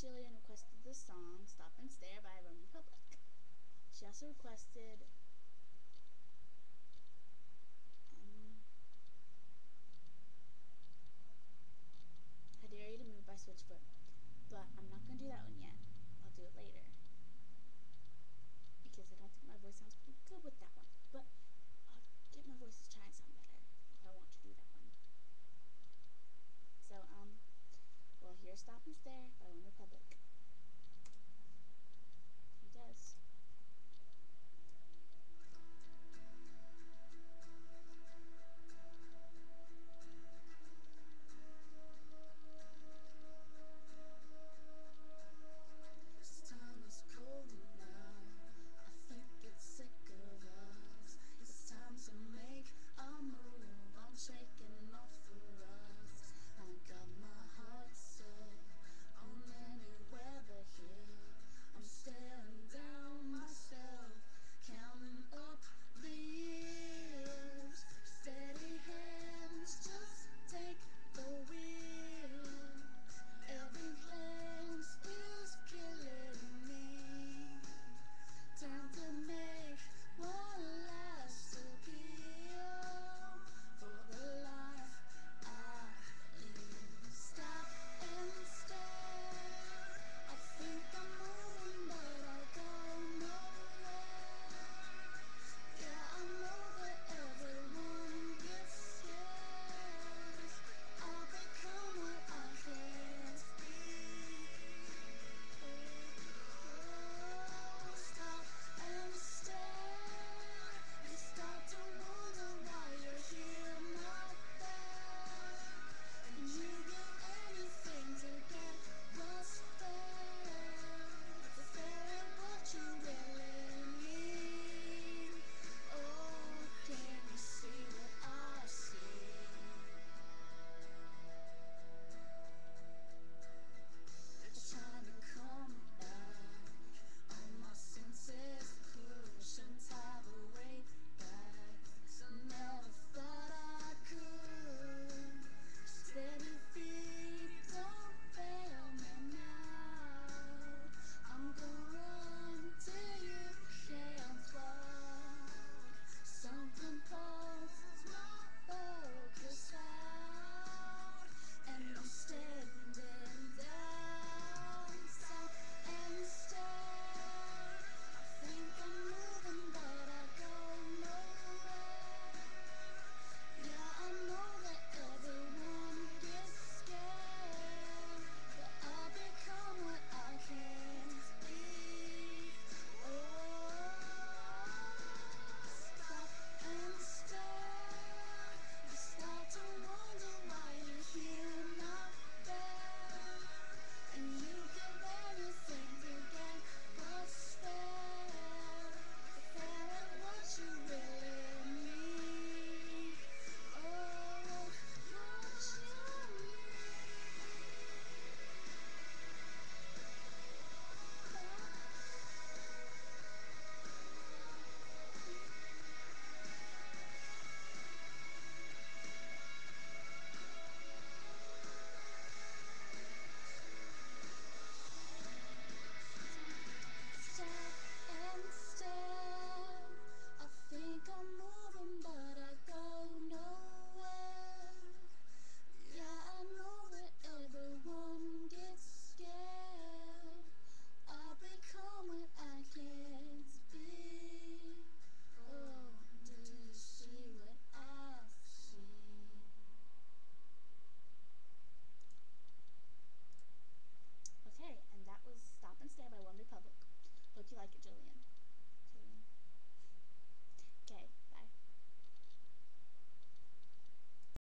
Jillian requested the song Stop and Stare by Roman Public. She also requested